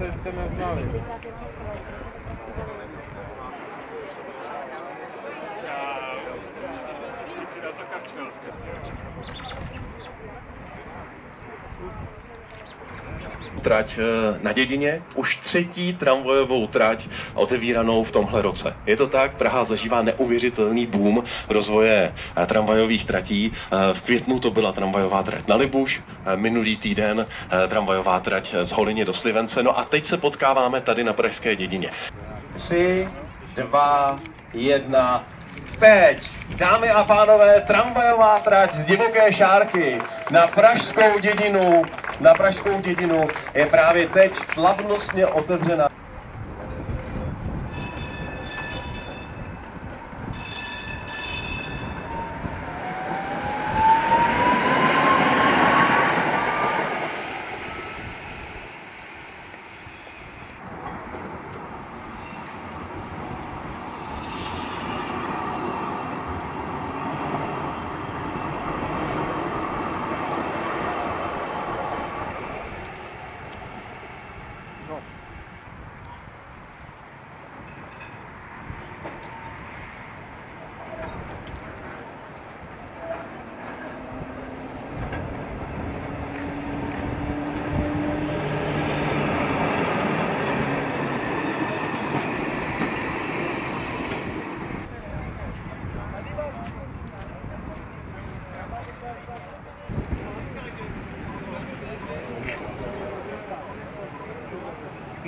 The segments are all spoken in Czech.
se, že se neznali. Trať eh, na dědině, už třetí tramvajovou trať otevíranou v tomhle roce. Je to tak, Praha zažívá neuvěřitelný boom rozvoje eh, tramvajových tratí. Eh, V květnu to byla tramvajová trať na Libuš, minulý týden tramvajová trať z Holině do Slivence. No a teď se potkáváme tady na Pražské dědině. Tři, dva, jedna, teď, dámy a pánové, tramvajová trať z divoké šárky na Pražskou dědinu, na Pražskou dědinu je právě teď slavnostně otevřena. No.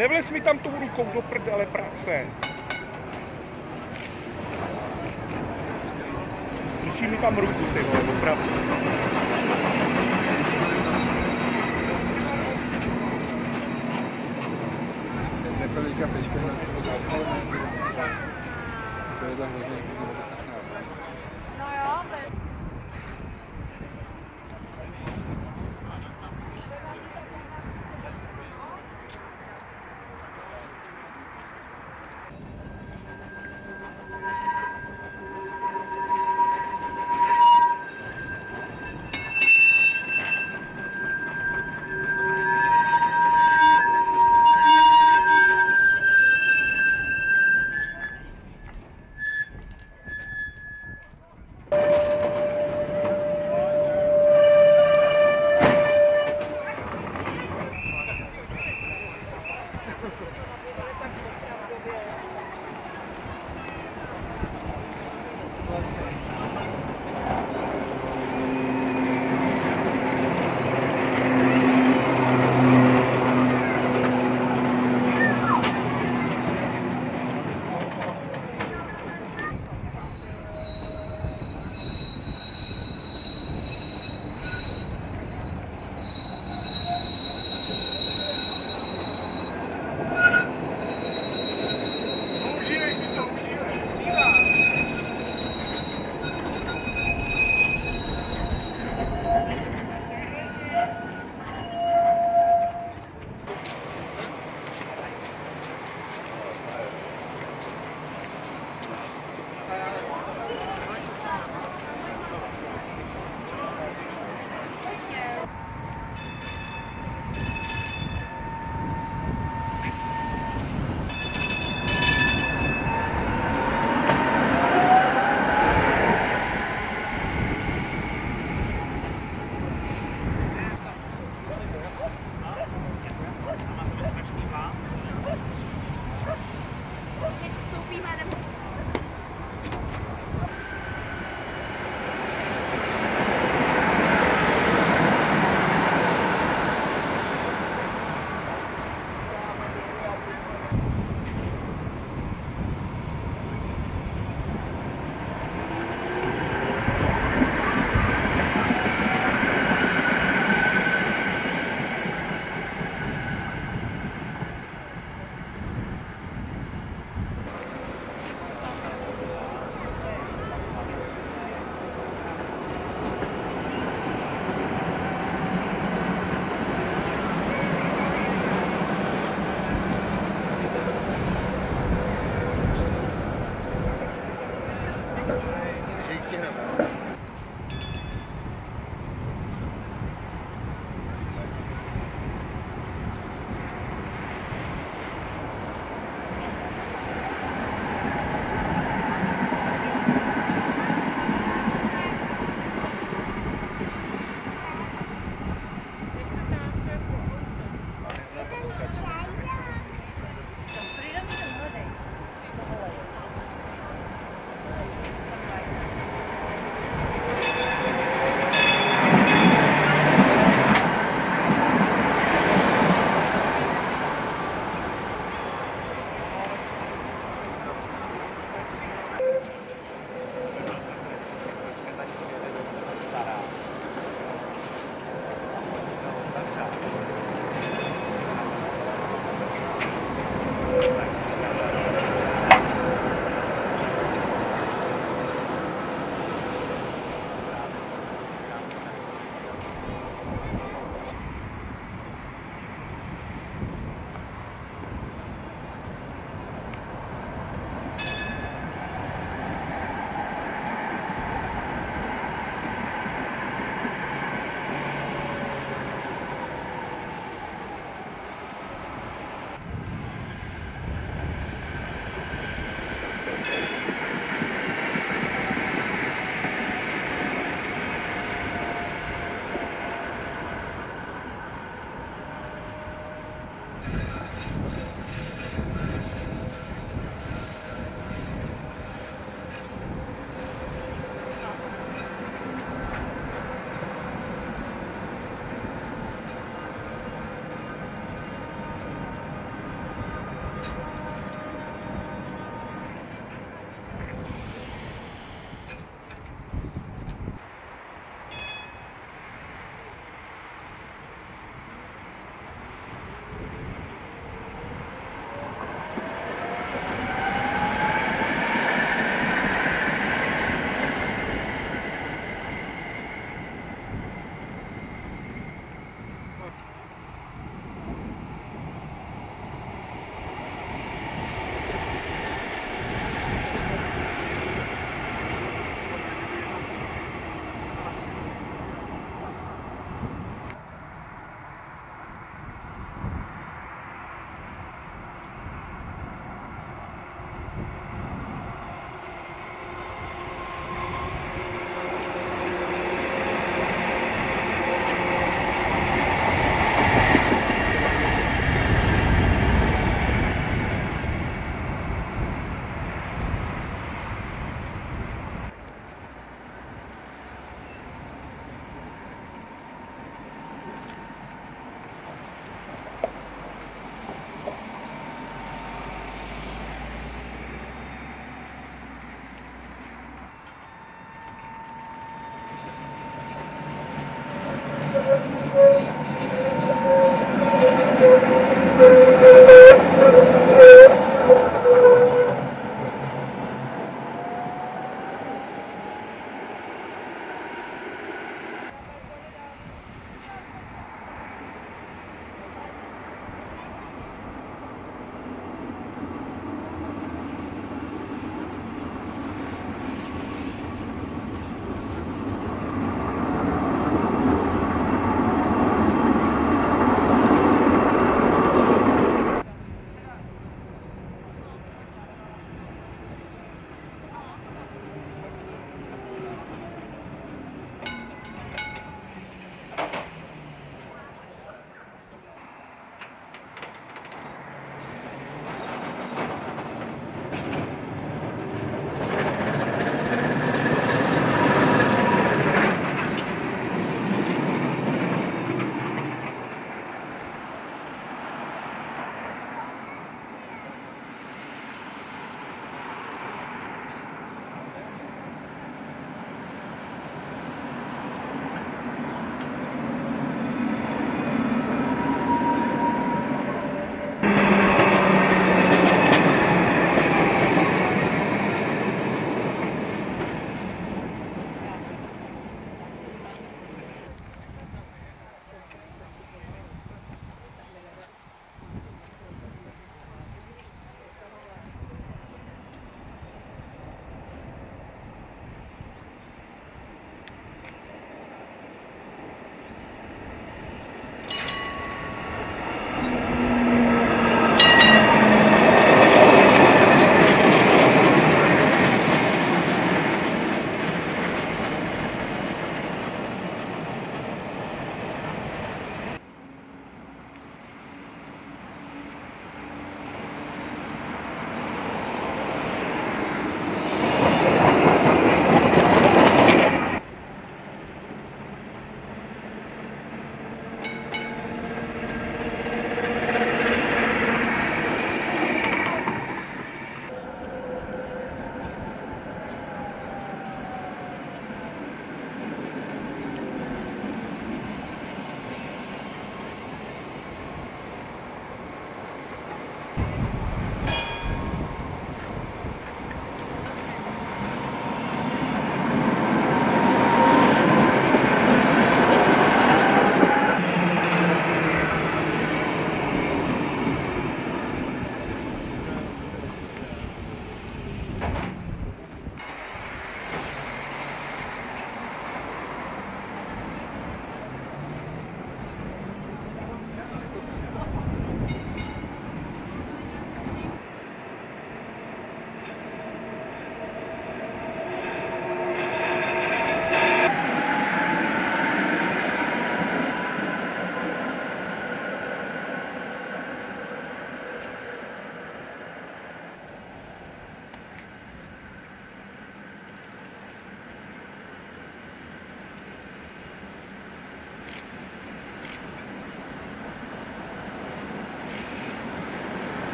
Nevlez mi tam tou rukou do prdele práce. Ničí mi tam ruku, ty vole, opravdu.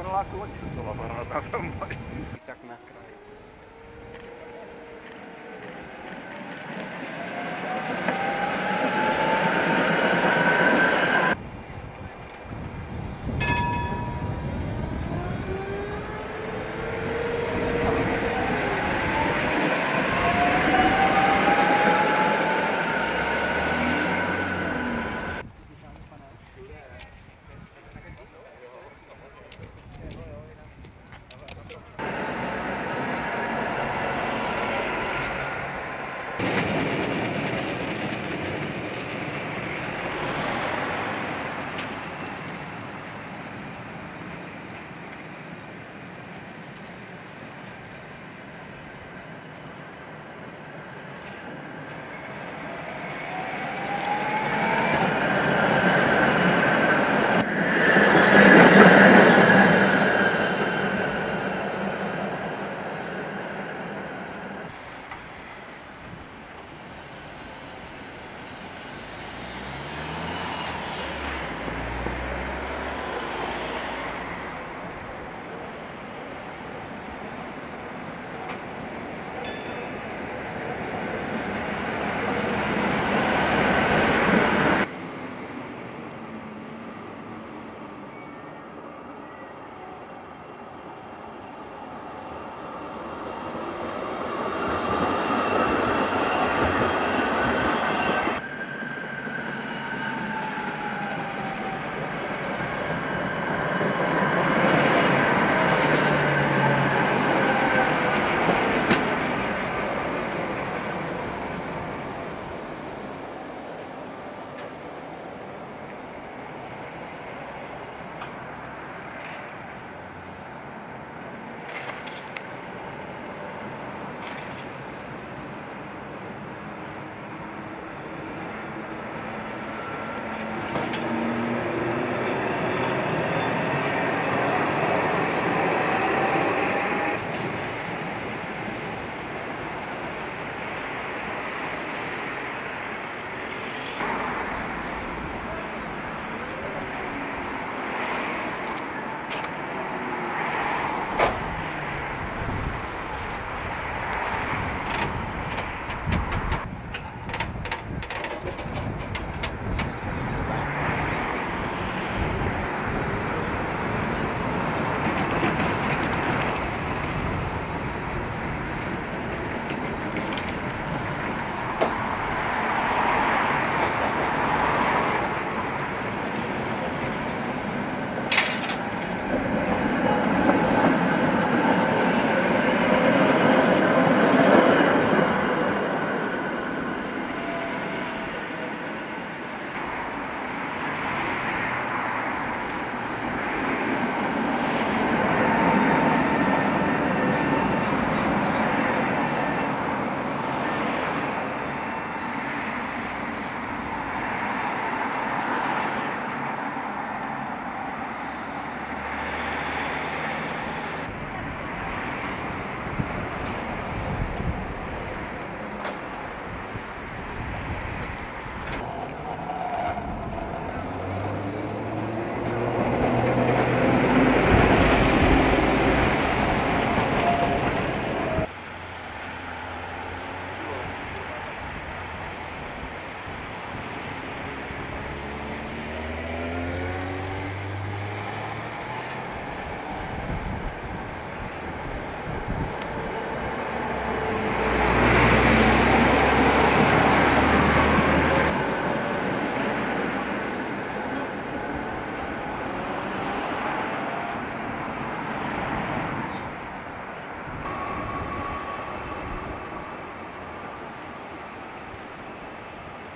Paneláku lodi docela barátná tramvaj. Tak na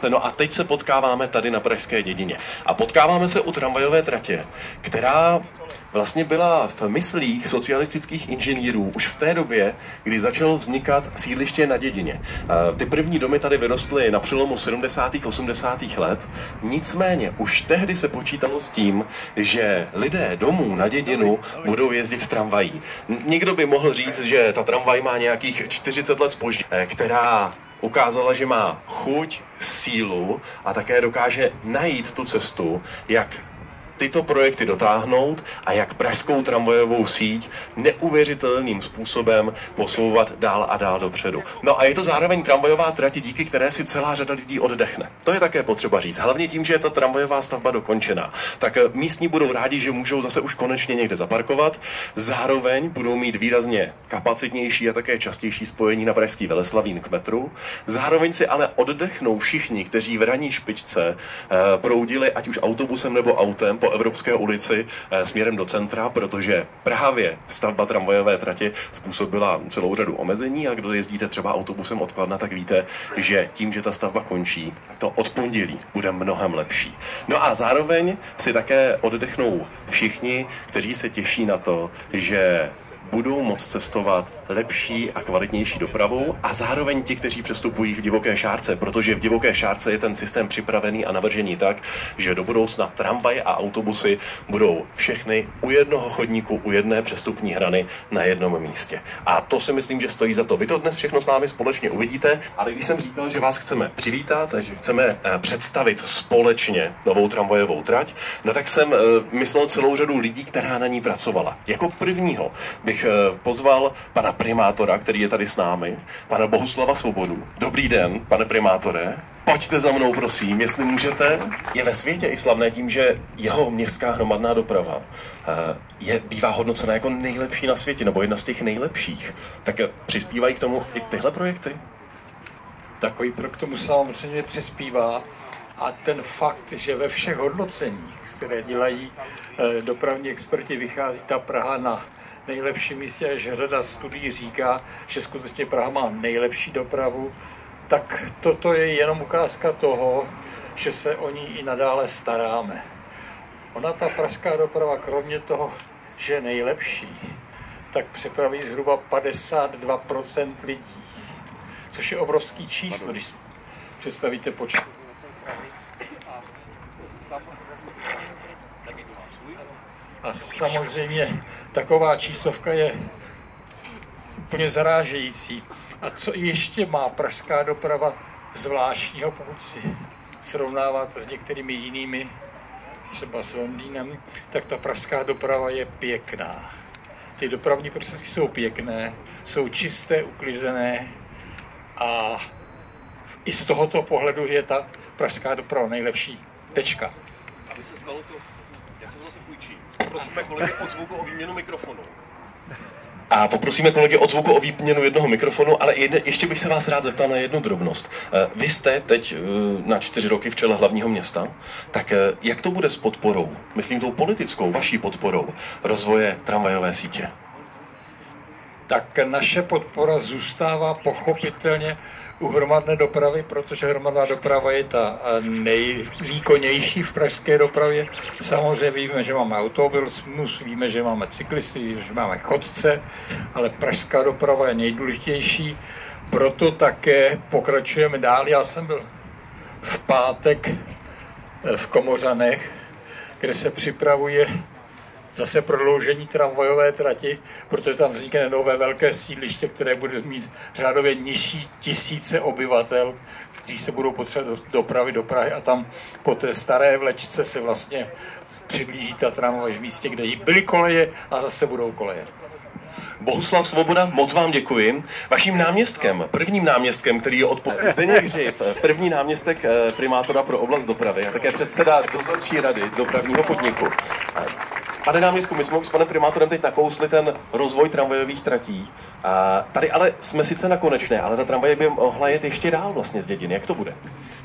kraji. No a teď se potkáváme tady na Pražské dědině. A potkáváme se u tramvajové tratě, která vlastně byla v myslích socialistických inženýrů už v té době, kdy začalo vznikat sídliště na dědině. Ty první domy tady vyrostly na přelomu 70. 80. let, nicméně už tehdy se počítalo s tím, že lidé domů na dědinu budou jezdit v tramvají. Někdo by mohl říct, že ta tramvaj má nějakých 40 let spoždění, eh, která ukázala, že má chuť, sílu a také dokáže najít tu cestu, jak tyto projekty dotáhnout a jak pražskou tramvajovou síť neuvěřitelným způsobem posouvat dál a dál dopředu. No a je to zároveň tramvajová trať, díky které si celá řada lidí oddechne. To je také potřeba říct. Hlavně tím, že je ta tramvajová stavba dokončená. Tak eh, místní budou rádi, že můžou zase už konečně někde zaparkovat. Zároveň budou mít výrazně kapacitnější a také častější spojení na pražský Veleslavín k metru. Zároveň si ale oddechnou všichni, kteří v raní špičce eh, proudili ať už autobusem nebo autem po Evropské ulici eh, směrem do centra, protože právě stavba tramvajové tratě způsobila celou řadu omezení a kdo jezdíte třeba autobusem od Kladna, tak víte, že tím, že ta stavba končí, to od pondělí bude mnohem lepší. No a zároveň si také oddechnou všichni, kteří se těší na to, že budou moct cestovat lepší a kvalitnější dopravou a zároveň ti, kteří přestupují v divoké šárce, protože v divoké šárce je ten systém připravený a navržený tak, že do budoucna tramvaje a autobusy budou všechny u jednoho chodníku, u jedné přestupní hrany na jednom místě. A to si myslím, že stojí za to. Vy to dnes všechno s námi společně uvidíte, ale když jsem říkal, že vás chceme přivítat, že chceme eh, představit společně novou tramvajovou trať, no tak jsem eh, myslel celou řadu lidí, která na ní pracovala. Jako prvního bych eh, pozval pana primátora, který je tady s námi, pana Bohuslava Svobodu. Dobrý den, pane primátore. Pojďte za mnou, prosím, jestli můžete. Je ve světě i slavné tím, že jeho městská hromadná doprava eh, je, bývá hodnocena jako nejlepší na světě, nebo jedna z těch nejlepších. Tak eh, přispívají k tomu i tyhle projekty? Takový projekt tomu samozřejmě přispívá a ten fakt, že ve všech hodnoceních, které dělají dopravní experti, vychází ta Praha na nejlepším místě, že řada studií říká, že skutečně Praha má nejlepší dopravu, tak toto je jenom ukázka toho, že se o ní i nadále staráme. Ona, ta pražská doprava, kromě toho, že je nejlepší, tak přepraví zhruba 52% lidí, což je obrovský číslo, když představíte počet. A samozřejmě taková číslovka je úplně zarážející. A co ještě má pražská doprava zvláštního, pokud si srovnáváte s některými jinými, třeba s Londýnem, tak ta pražská doprava je pěkná. Ty dopravní prostředky jsou pěkné, jsou čisté, uklizené a i z tohoto pohledu je ta pražská doprava nejlepší. Tečka. Aby se stalo to, já se to zase půjčím. Prosíme kolegy od zvuku o výměnu mikrofonu. A poprosíme kolegy od zvuku o výměnu jednoho mikrofonu, ale jedne, ještě bych se vás rád zeptal na jednu drobnost. Eh, Vy jste teď eh, na čtyři roky v čele hlavního města, tak eh, jak to bude s podporou, myslím tou politickou, vaší podporou rozvoje tramvajové sítě? tak naše podpora zůstává pochopitelně u hromadné dopravy, protože hromadná doprava je ta nejvýkonnější v pražské dopravě. Samozřejmě víme, že máme automobilismus, víme, že máme cyklisty, že máme chodce, ale pražská doprava je nejdůležitější. Proto také pokračujeme dál. Já jsem byl v pátek eh, v Komořanech, kde se připravuje zase prodloužení tramvajové trati, protože tam vznikne nové velké sídliště, které bude mít řádově nižší tisíce obyvatel, kteří se budou potřebovat dopravit do Prahy a tam po té staré vlečce se vlastně přiblíží ta tramvaj v místě, kde jí byly koleje a zase budou koleje. Bohuslav Svoboda, moc vám děkuji. Vaším náměstkem, prvním náměstkem, který je odpovědný, Zdeněk Hřib, první náměstek eh, primátora pro oblast dopravy a také předseda dozorčí rady dopravního podniku. Pane náměstku, my jsme s panem primátorem teď nakousli ten rozvoj tramvajových tratí. A tady ale jsme sice na konečné, ale ta tramvaj by mohla jet ještě dál vlastně z dědiny. Jak to bude?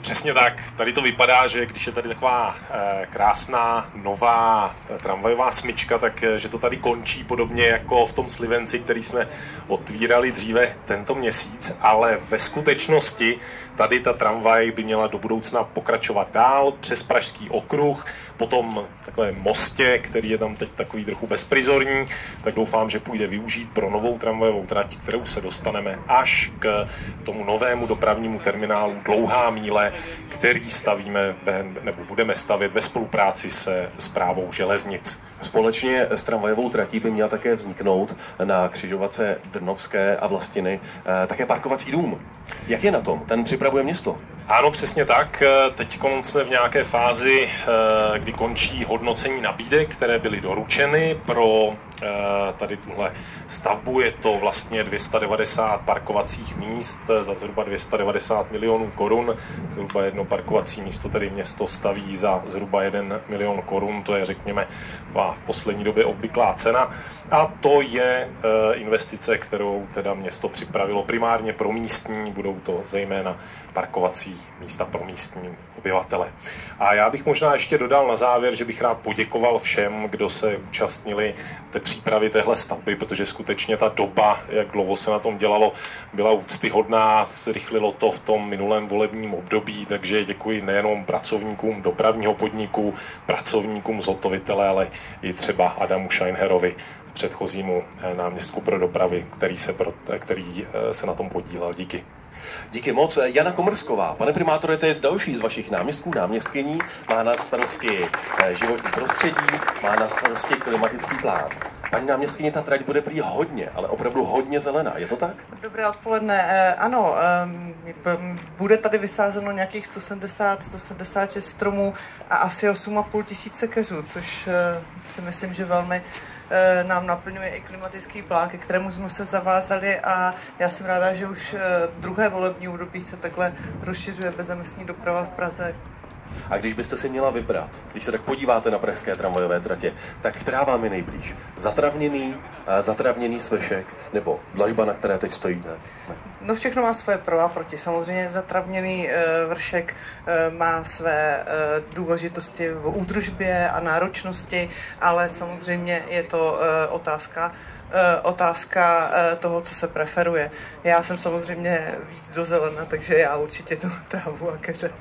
Přesně tak. Tady to vypadá, že když je tady taková eh, krásná nová eh, tramvajová smyčka, tak eh, že to tady končí podobně jako v tom Slivenci, který jsme otvírali dříve tento měsíc, ale ve skutečnosti tady ta tramvaj by měla do budoucna pokračovat dál přes Pražský okruh, potom takové mostě, který je tam teď takový trochu bezprizorní, tak doufám, že půjde využít pro novou tramvajovou trať, kterou se dostaneme až k tomu novému dopravnímu terminálu Dlouhá míle, který stavíme ve, nebo budeme stavět ve spolupráci se zprávou železnic. Společně s tramvajovou tratí by měla také vzniknout na křižovatce Drnovské a Vlastiny eh, také parkovací dům. Jak je na tom? Ten připravuje město. Ano, přesně tak. Teď jsme v nějaké fázi, eh, kdy končí hodnocení nabídek, které byly doručeny pro Eh, tady tuhle stavbu. Je to vlastně 290 parkovacích míst za zhruba 290 milionů korun. Zhruba jedno parkovací místo tedy město staví za zhruba 1 milion korun. To je, řekněme, v poslední době obvyklá cena. A to je eh, investice, kterou teda město připravilo primárně pro místní. Budou to zejména parkovací místa pro místní obyvatele. A já bych možná ještě dodal na závěr, že bych rád poděkoval všem, kdo se účastnili té přípravy téhle stavby, protože skutečně ta doba, jak dlouho se na tom dělalo, byla úctyhodná, zrychlilo to v tom minulém volebním období, takže děkuji nejenom pracovníkům dopravního podniku, pracovníkům zhotovitele, ale i třeba Adamu Scheinherovi, předchozímu náměstku pro dopravy, který se, pro, který eh, se na tom podílel. Díky. Díky moc. Jana Komrsková, pane primátore, to je další z vašich náměstků, náměstkyní, má na starosti eh, životní prostředí, má na starosti klimatický plán. Paní náměstkyně, ta trať bude prý hodně, ale opravdu hodně zelená, je to tak? Dobré odpoledne. Eh, ano, bude tady vysázeno nějakých 170, 176 stromů a asi 8,5 tisíce keřů, což eh, si myslím, že velmi Eh, nám naplňuje i klimatický plán, ke kterému jsme se zavázali a já jsem ráda, že už eh, druhé volební období se takhle rozšiřuje bezemisní doprava v Praze a když byste si měla vybrat, když se tak podíváte na pražské tramvajové tratě, tak která vám je nejblíž? Zatravněný, eh, zatravněný svršek nebo dlažba, na které teď stojíte? No všechno má své pro a proti. Samozřejmě zatravněný e, vršek e, má své důležitosti v údržbě a náročnosti, ale samozřejmě je to otázka otázka toho, co se preferuje. Já jsem samozřejmě víc do zelena, takže já určitě tu trávu a keře.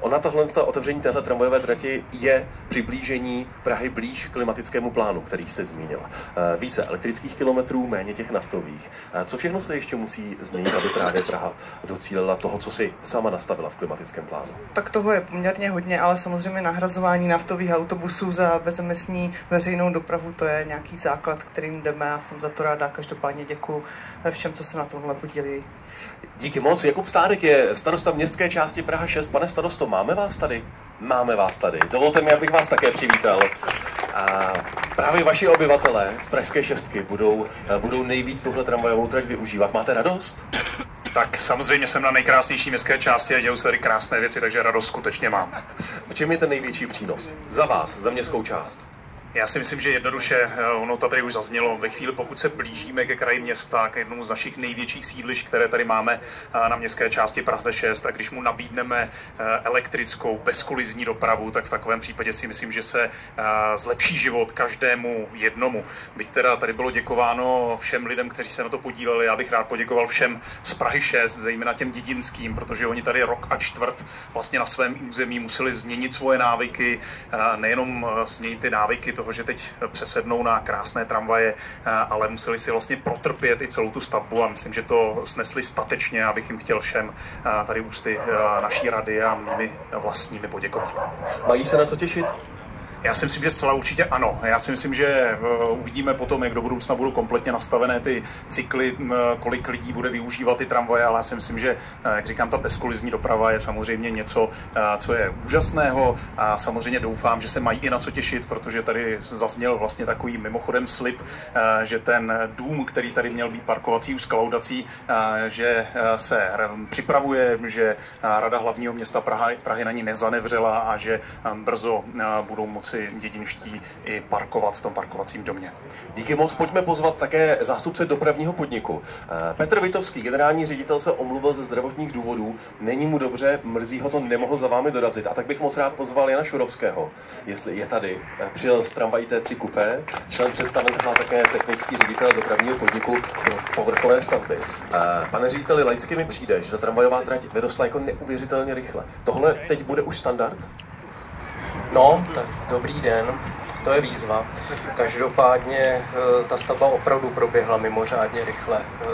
Ona tohle otevření téhle tramvajové trati je přiblížení Prahy blíž klimatickému plánu, který jste zmínila. Eh, více elektrických kilometrů, méně těch naftových. Eh, co všechno se ještě musí změnit, aby právě Praha docílila toho, co si sama nastavila v klimatickém plánu? Tak toho je poměrně hodně, ale samozřejmě nahrazování naftových autobusů za bezemisní veřejnou dopravu, to je nějaký základ, kterým jdeme a jsem za to ráda. Každopádně děkuji všem, co se na tomhle podílí. Díky moc. Jakub Stárek je starosta městské části Praha 6. Pane starosto, máme vás tady? Máme vás tady. Dovolte mi, abych vás také přivítal. A právě vaši obyvatelé z Pražské šestky budou, budou nejvíc tuhle tramvajovou trať využívat. Máte radost? Tak samozřejmě jsem na nejkrásnější městské části a dějou se tady krásné věci, takže radost skutečně mám. V čem je ten největší přínos? Za vás, za městskou část? Já si myslím, že jednoduše, eh, ono to tady už zaznělo, ve chvíli, pokud se blížíme ke kraji města, k jednomu z našich největších sídlišť, které tady máme eh, na městské části Praze 6, a když mu nabídneme eh, elektrickou, bezkolizní dopravu, tak v takovém případě si myslím, že se zlepší život každému jednomu. Byť teda tady bylo děkováno všem lidem, kteří se na to podíleli, já bych rád poděkoval všem z Prahy 6, zejména těm dědinským, protože oni tady rok a čtvrt vlastně na svém území museli změnit svoje návyky, nejenom změnit ty návyky toho, že teď přesednou na krásné tramvaje, eh, ale museli si vlastně protrpět i celou tu stavbu a myslím, že to snesli statečně, abych jim chtěl všem eh, tady ústy eh, naší rady a mými vlastními poděkovat. Mají se na co těšit? Já si myslím, že zcela určitě ano. Já si myslím, že eh, uvidíme potom, jak do budoucna budou kompletně nastavené ty cykly, kolik lidí bude využívat ty tramvaje, ale já si myslím, že, eh, jak říkám, ta bezkolizní doprava je samozřejmě něco, eh, co je úžasného a samozřejmě doufám, že se mají i na co těšit, protože tady zazněl vlastně takový mimochodem slib, že ten dům, který tady měl být parkovací už s že se připravuje, že Rada hlavního města Prahy, Prahy na ní nezanevřela a že brzo budou moci si dědinští i parkovat v tom parkovacím domě. Díky moc, pojďme pozvat také zástupce dopravního podniku. Eh, Petr Vitovský, generální ředitel, se omluvil ze zdravotních důvodů. Není mu dobře, mrzí ho to, nemohl za vámi dorazit. A tak bych moc rád pozval Jana Šurovského, jestli je tady. Eh, přijel z tramvají T3 Coupé, člen představenstva také technický ředitel dopravního podniku pro povrchové stavby. Eh, pane řediteli, laicky mi přijde, že ta tramvajová trať vyrostla jako neuvěřitelně rychle. Tohle teď bude už standard? No, tak dobrý den. To je výzva. Každopádně eh, ta stavba opravdu proběhla mimořádně rychle. Eh,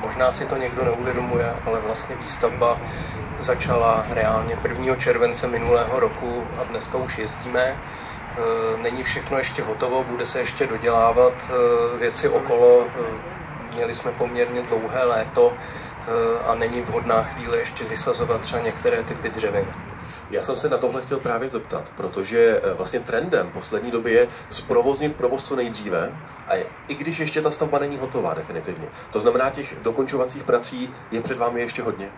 možná si to někdo neuvědomuje, ale vlastně výstavba začala reálně 1. července minulého roku a dneska už jezdíme. Eh, není všechno ještě hotovo, bude se ještě dodělávat věci okolo. Měli jsme poměrně dlouhé léto, a není vhodná chvíle ještě vysazovat třeba některé typy dřevin. Já jsem se na tohle chtěl právě zeptat, protože eh, vlastně trendem poslední doby je zprovoznit provoz co nejdříve, a je, i když ještě ta stavba není hotová definitivně. To znamená, těch dokončovacích prací je před vámi ještě hodně.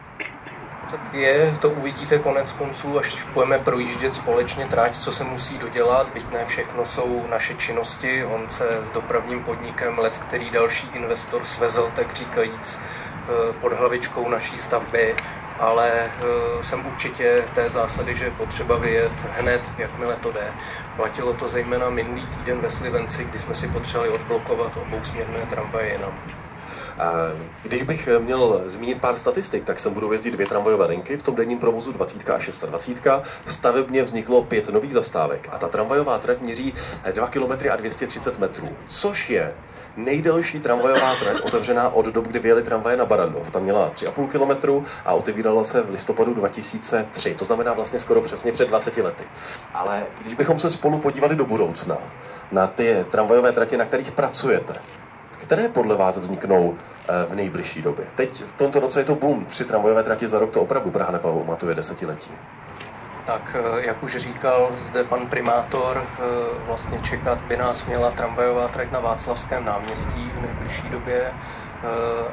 Tak je, to uvidíte konec konců, až budeme projíždět společně trať, co se musí dodělat, byť ne všechno jsou naše činnosti. On se s dopravním podnikem Lec, který další investor svezl, tak říkajíc, eh, pod hlavičkou naší stavby, ale eh, jsem určitě té zásady, že je potřeba vyjet hned, jakmile to jde. Platilo to zejména minulý týden ve Slivenci, kdy jsme si potřebovali odblokovat obousměrné tramvaje jenom. Když bych měl zmínit pár statistik, tak sem budou jezdit dvě tramvajové linky v tom denním provozu 20 a 26. Stavebně vzniklo pět nových zastávek a ta tramvajová trať měří 2 km a 230 metrů, což je nejdelší tramvajová trať otevřená od dob, kdy vyjeli tramvaje na Barandov. Tam měla 3,5 km a otevírala se v listopadu 2003. To znamená vlastně skoro přesně před 20 lety. Ale když bychom se spolu podívali do budoucna, na ty tramvajové tratě, na kterých pracujete, které podle vás vzniknou eh, v nejbližší době? Teď v tomto roce je to boom, tři tramvajové trati za rok, to opravdu Praha nepamatuje desetiletí. Tak, eh, jak už říkal zde pan primátor, eh, vlastně čekat by nás měla tramvajová trať na Václavském náměstí v nejbližší době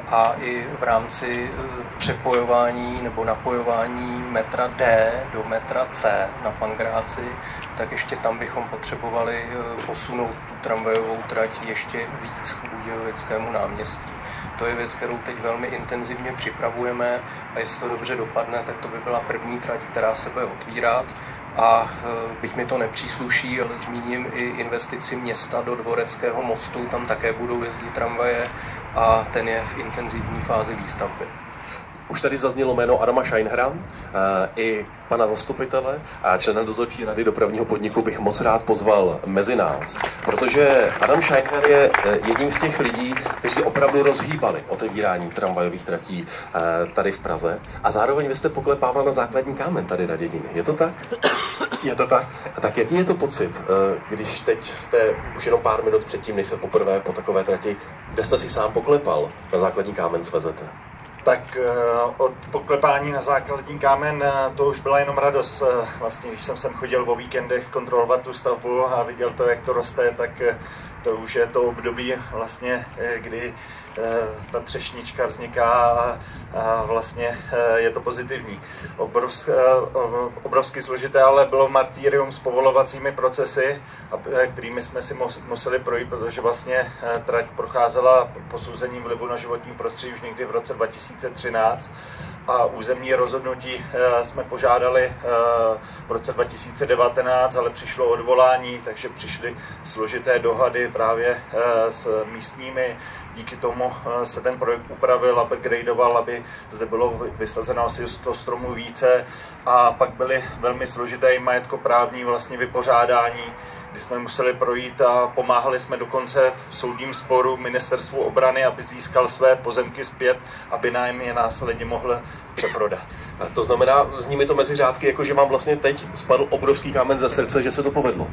a i v rámci přepojování nebo napojování metra D do metra C na Pangráci, tak ještě tam bychom potřebovali posunout tu tramvajovou trať ještě víc k Budějovickému náměstí. To je věc, kterou teď velmi intenzivně připravujeme a jestli to dobře dopadne, tak to by byla první trať, která se bude otvírat. A byť mi to nepřísluší, ale zmíním i investici města do Dvoreckého mostu, tam také budou jezdit tramvaje a ten je v intenzivní fázi výstavby. Už tady zaznělo jméno Adama Scheinhera, i pana zastupitele a člena dozorčí rady dopravního podniku bych moc rád pozval mezi nás, protože Adam Scheinher je e, jedním z těch lidí, kteří opravdu rozhýbali otevírání tramvajových tratí e, tady v Praze a zároveň vy jste poklepával na základní kámen tady na dědině. Je to tak? Je to tak. A tak jaký je to pocit, když teď jste už jenom pár minut předtím, než se poprvé po takové trati, kde jste si sám poklepal, na základní kámen svezete? Tak od poklepání na základní kámen to už byla jenom radost. Vlastně, když jsem sem chodil o víkendech kontrolovat tu stavbu a viděl to, jak to roste, tak to už je to období vlastně, kdy ta třešnička vzniká a, vlastně je to pozitivní. Obrovsk, obrovsky složité ale bylo martýrium s povolovacími procesy, kterými jsme si museli projít, protože vlastně trať procházela posouzením vlivu na životní prostředí už někdy v roce 2013 a územní rozhodnutí jsme požádali v roce 2019, ale přišlo odvolání, takže přišly složité dohady právě s místními. Díky tomu se ten projekt upravil upgradeoval, aby zde bylo vysazeno asi 100 stromů více a pak byly velmi složité majetkoprávní vlastně vypořádání, kdy jsme museli projít a pomáhali jsme dokonce v soudním sporu ministerstvu obrany, aby získal své pozemky zpět, aby nám je následně mohl přeprodat. A to znamená, zní mi to mezi řádky, jako že vám vlastně teď spadl obrovský kámen ze srdce, že se to povedlo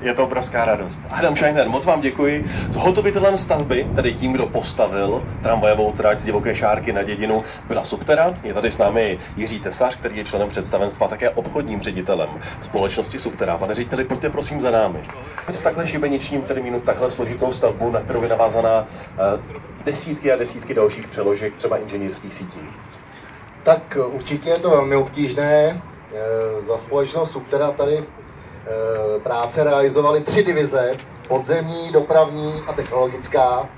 je to obrovská radost. Adam Scheiner, moc vám děkuji. S hotovitelem stavby, tedy tím, kdo postavil tramvajovou trať z divoké šárky na dědinu, byla Subtera. Je tady s námi Jiří Tesař, který je členem představenstva, také obchodním ředitelem společnosti Subtera. Pane řediteli, pojďte prosím za námi. V takhle šibeničním termínu, takhle složitou stavbu, na kterou je navázaná uh, desítky a desítky dalších přeložek, třeba inženýrských sítí. Tak určitě je to velmi obtížné. Za společnost Subtera tady Eh, práce realizovaly tři divize, podzemní, dopravní a technologická.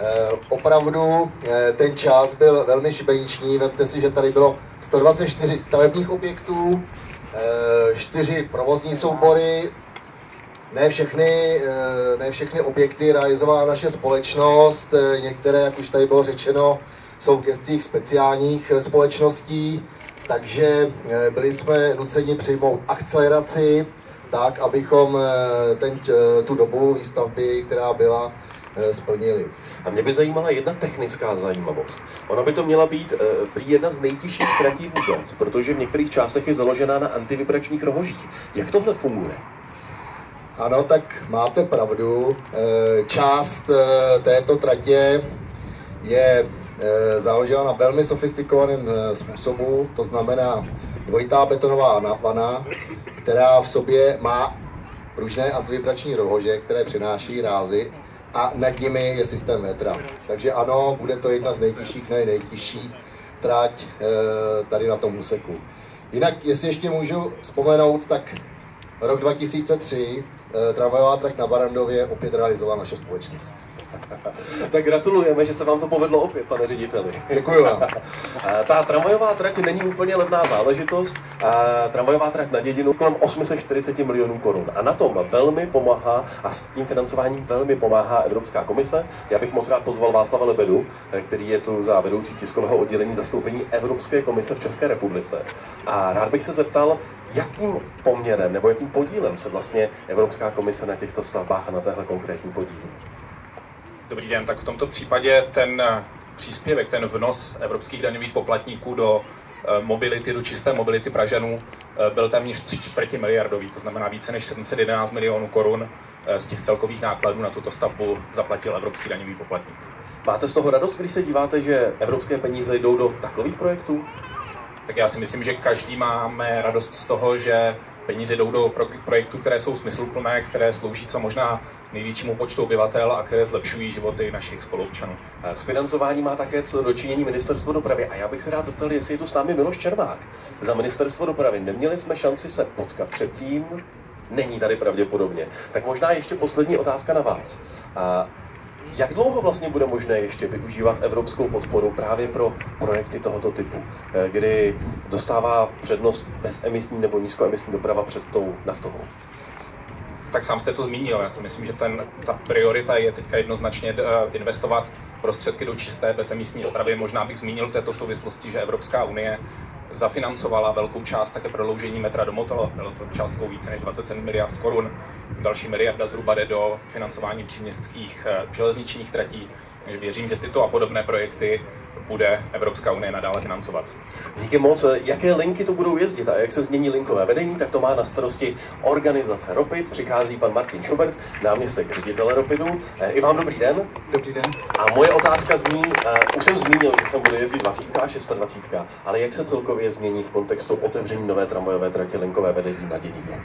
Eh, opravdu eh, ten čas byl velmi šibeniční. Vemte si, že tady bylo 124 stavebních objektů, čtyři provozní soubory, ne všechny, ne všechny objekty realizovala naše společnost, některé, jak už tady bylo řečeno, jsou v gestích speciálních společností, takže byli jsme nuceni přijmout akceleraci, tak, abychom eh, ten, eh, tu dobu výstavby, která byla, eh, splnili. A mě by zajímala jedna technická zajímavost. Ona by to měla být prý jedna z nejtěžších tratí vůbec, protože v některých částech je založená na antivibračních rohožích. Jak tohle funguje? Ano, tak máte pravdu. Část této tratě je založila na velmi sofistikovaném způsobu, to znamená dvojitá betonová vana, která v sobě má pružné antivibrační rohože, které přináší rázy a nad nimi je systém metra. Takže ano, bude to jedna z nejtěžších, ne nejtěžší trať tady na tom úseku. Jinak, jestli ještě můžu vzpomenout, tak rok 2003 tramvajová trať na Barandově opět realizovala naše společnost. tak gratulujeme, že se vám to povedlo opět, pane řediteli. Děkuji vám. Ta tramvajová trať není úplně levná záležitost. Tramvajová trať na dědinu kolem 840 milionů korun. A na tom velmi pomáhá a s tím financováním velmi pomáhá Evropská komise. Já bych moc rád pozval Václava Lebedu, který je tu za vedoucí tiskového oddělení zastoupení Evropské komise v České republice. A rád bych se zeptal, jakým poměrem nebo jakým podílem se vlastně Evropská komise na těchto stavbách a na téhle konkrétní podílí? Dobrý den, tak v tomto případě ten eh, příspěvek, ten vnos evropských daňových poplatníků do eh, mobility, do čisté mobility Pražanů eh, byl téměř 3 čtvrtě miliardový, to znamená více než 711 milionů korun z těch celkových nákladů na tuto stavbu zaplatil evropský daňový poplatník. Máte z toho radost, když se díváte, že evropské peníze jdou do takových projektů? Tak já si myslím, že každý máme radost z toho, že peníze jdou do projektů, které jsou smysluplné, které slouží co možná největšímu počtu obyvatel a které zlepšují životy našich spoluobčanů. S financování má také co dočinění ministerstvo dopravy a já bych se rád zeptal, jestli je tu s námi Miloš Čermák. Za ministerstvo dopravy neměli jsme šanci se potkat předtím, není tady pravděpodobně. Tak možná ještě poslední otázka na vás. A jak dlouho vlastně bude možné ještě využívat evropskou podporu právě pro projekty tohoto typu, eh, kdy dostává přednost bezemisní nebo nízkoemisní doprava před tou naftovou? Tak sám jste to zmínil. Já myslím, že ten, ta priorita je teďka jednoznačně eh, investovat prostředky do čisté bezemisní dopravy. Možná bych zmínil v této souvislosti, že Evropská unie zafinancovala velkou část také prodloužení metra do Motolo, bylo to částkou více než 27 miliard korun. Další miliarda zhruba jde do financování příměstských eh, železničních tratí. Takže věřím, že tyto a podobné projekty bude Evropská unie nadále financovat. Díky moc. Jaké linky to budou jezdit a jak se změní linkové vedení, tak to má na starosti organizace Ropid. Přichází pan Martin Schubert, náměstek ředitele Ropidu. Eh, I vám dobrý den. Dobrý den. A moje otázka zní, uh, už jsem zmínil, že se bude jezdit 20 a 26, ale jak se celkově změní v kontextu otevření nové tramvajové tratě linkové vedení na Dědíně?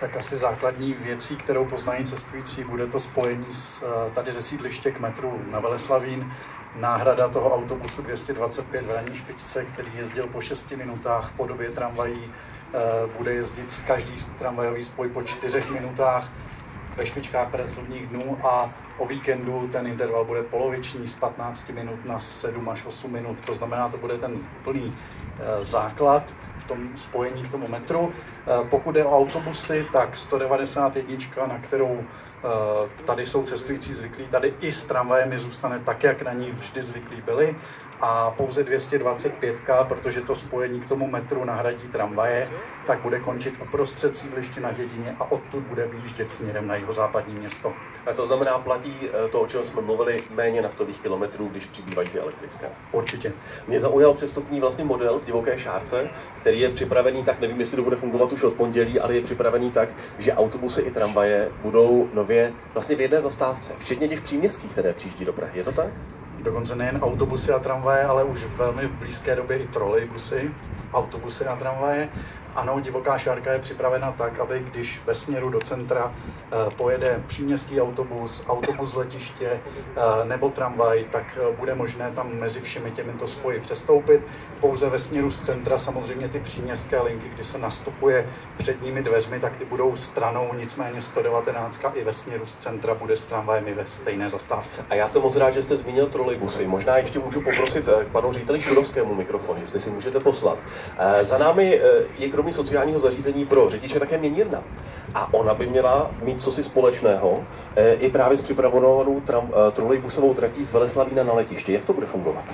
Tak asi základní věcí, kterou poznají cestující, bude to spojení s, eh, tady ze sídliště k metru na Veleslavín, náhrada toho autobusu 225 v ranní špičce, který jezdil po 6 minutách po době tramvají, eh, bude jezdit každý tramvajový spoj po 4 minutách ve špičkách pracovních dnů a o víkendu ten interval bude poloviční z 15 minut na 7 až 8 minut. To znamená, to bude ten plný základ v tom spojení k tomu metru. Eh, pokud je o autobusy, tak 191, na kterou Eh, tady jsou cestující zvyklí, tady i s tramvajemi zůstane tak, jak na ní vždy zvyklí byli a pouze 225, protože to spojení k tomu metru nahradí tramvaje, tak bude končit uprostřed sídliště na Dědině a odtud bude vyjíždět směrem na jeho západní město. A to znamená, platí eh, to, o čem jsme mluvili, méně naftových kilometrů, když přibývají ty elektrické. Určitě. Mě zaujal přestupní vlastně model v divoké šárce, který je připravený tak, nevím, jestli to bude fungovat už od pondělí, ale je připravený tak, že autobusy i tramvaje budou nově vlastně v jedné zastávce, včetně těch příměstských, které přijíždí do Prahy. Je to tak? Dokonce nejen autobusy a tramvaje, ale už v velmi blízké době i trolejbusy, autobusy a tramvaje. Ano, divoká šárka je připravena tak, aby když ve směru do centra eh, pojede příměstský autobus, autobus z letiště eh, nebo tramvaj, tak eh, bude možné tam mezi všemi těmito spoji přestoupit. Pouze ve směru z centra samozřejmě ty příměstské linky, kdy se nastupuje předními dveřmi, tak ty budou stranou, nicméně 119 i ve směru z centra bude s tramvajem ve stejné zastávce. A já jsem moc rád, že jste zmínil trolejbusy. Možná ještě můžu poprosit k panu řediteli Šudovskému mikrofon, jestli si můžete poslat. Za námi je kromě sociálního zařízení pro řidiče také měnírna. A ona by měla mít cosi společného e, i právě s připravovanou tram, e, trolejbusovou tratí z Veleslavína na letiště. Jak to bude fungovat?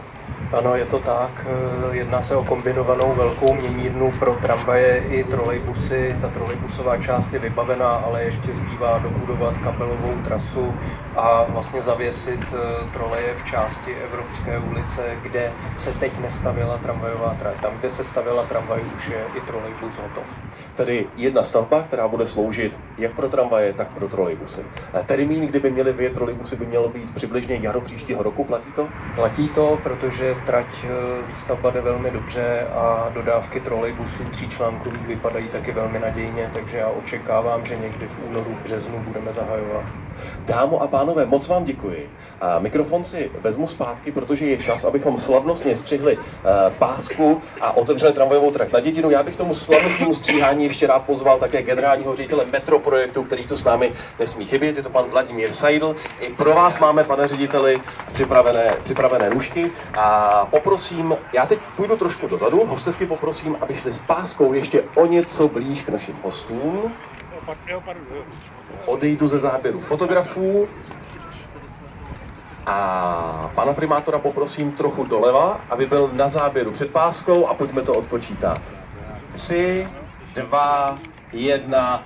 Ano, je to tak. Eh, Jedná se o kombinovanou velkou měnírnu pro tramvaje i trolejbusy. Ta trolejbusová část je vybavená, ale ještě zbývá dobudovat kabelovou trasu a vlastně zavěsit eh, troleje v části Evropské ulice, kde se teď nestavila tramvajová trať. Tam, kde se stavila tramvaj, už je i trolejbus hotov. Tedy jedna stavba, která bude sloužit jak pro tramvaje, tak pro trolejbusy. Termín, kdyby měly vyjet trolejbusy, by měl být přibližně jaro příštího roku, platí to? Platí to, protože trať eh, výstavba jde velmi dobře a dodávky trolejbusů tříčlánkových vypadají taky velmi nadějně, takže já očekávám, že někdy v únoru, březnu budeme zahajovat. Dámo a pánové, moc vám děkuji. A mikrofon si vezmu zpátky, protože je čas, abychom slavnostně střihli eh, pásku a otevřeli tramvajovou trať na dědinu. Já bych tomu slavnostnímu stříhání ještě rád pozval také generálního ředitele Metroprojektu, který tu s námi nesmí chybět. Je to pan Vladimír Seidl. I pro vás máme, pane řediteli, připravené, připravené nůžky. A poprosím, já teď půjdu trošku dozadu, hostesky poprosím, aby šli s páskou ještě o něco blíž k našim hostům. Odejdu ze záběru fotografů. A pana primátora poprosím trochu doleva, aby byl na záběru před páskou a pojďme to odpočítat. Tři, dva, jedna,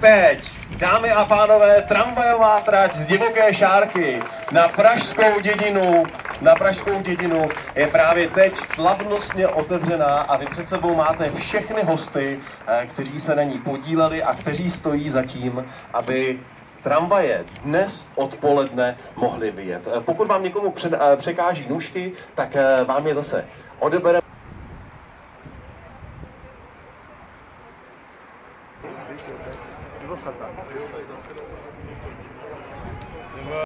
teď, dámy a pánové, tramvajová trať z divoké šárky na Pražskou dědinu, na Pražskou dědinu je právě teď slavnostně otevřená a vy před sebou máte všechny hosty, eh, kteří se na ní podíleli a kteří stojí za tím, aby tramvaje dnes odpoledne mohly vyjet. Eh, Pokud vám někomu před, eh, překáží nůžky, tak vám je zase odebere.